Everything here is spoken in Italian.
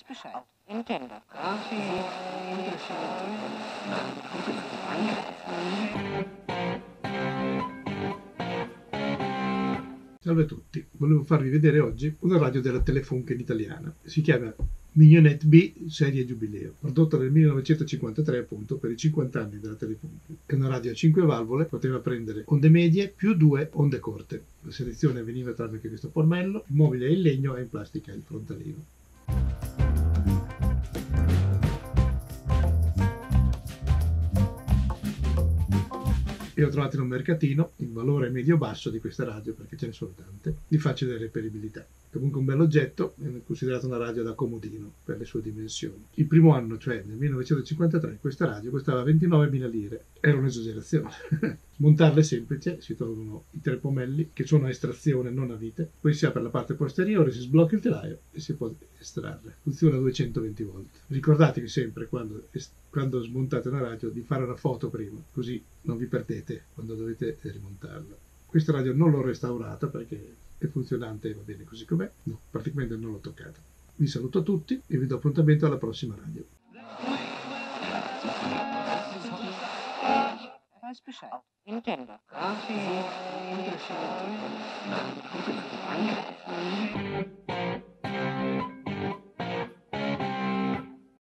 Weiß Bescheid. Nintendo. Salve a tutti, volevo farvi vedere oggi una radio della Telefunken italiana. Si chiama Mignonette B Serie Giubileo, prodotta nel 1953 appunto per i 50 anni della Telefunken. È una radio a 5 valvole, poteva prendere onde medie più due onde corte. La selezione avveniva tramite questo formello, il mobile è in legno e in plastica il frontalino. E ho trovato in un mercatino il valore medio-basso di questa radio perché ce ne sono tante di facile reperibilità. Comunque un bel oggetto, è considerato una radio da comodino per le sue dimensioni. Il primo anno, cioè nel 1953, questa radio costava 29.000 lire. Era un'esagerazione. Montarle è semplice, si tolgono i tre pomelli che sono a estrazione, non a vite. Poi si apre la parte posteriore, si sblocca il telaio e si può estrarre. Funziona a 220 volt. Ricordatevi sempre quando, quando smontate una radio di fare una foto prima, così non vi perdete quando dovete rimontarla. Questa radio non l'ho restaurata perché è funzionante e va bene così com'è. No, praticamente non l'ho toccata. Vi saluto tutti e vi do appuntamento alla prossima radio. Weiß Bescheid. Nintendo. Sì.